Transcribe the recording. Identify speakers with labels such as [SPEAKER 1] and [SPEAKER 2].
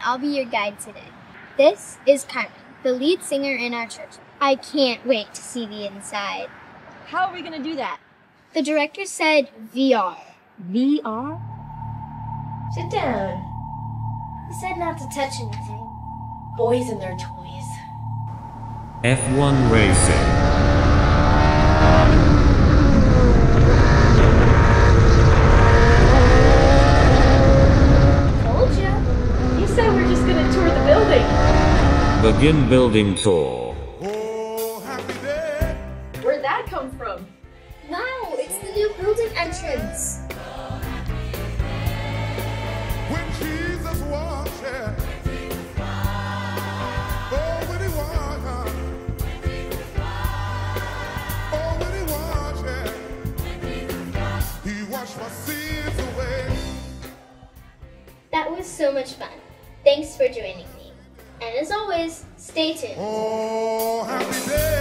[SPEAKER 1] I'll be your guide today. This is Carmen, the lead singer in our church. I can't wait to see the inside.
[SPEAKER 2] How are we going to do that?
[SPEAKER 1] The director said VR.
[SPEAKER 2] VR?
[SPEAKER 3] Sit down.
[SPEAKER 1] He said not to touch anything.
[SPEAKER 3] Boys and their toys.
[SPEAKER 4] F1 Racing.
[SPEAKER 1] Told ya.
[SPEAKER 3] You said we're just gonna tour the building.
[SPEAKER 4] Begin building tour.
[SPEAKER 3] Where'd that come from?
[SPEAKER 1] Wow, it's the new building entrance.
[SPEAKER 5] When Jesus walks, yeah. Oh, when he walks, huh? Oh, when he walks, yeah. He washed my sins away.
[SPEAKER 1] That was so much fun. Thanks for joining me. And as always, stay tuned.
[SPEAKER 5] Oh.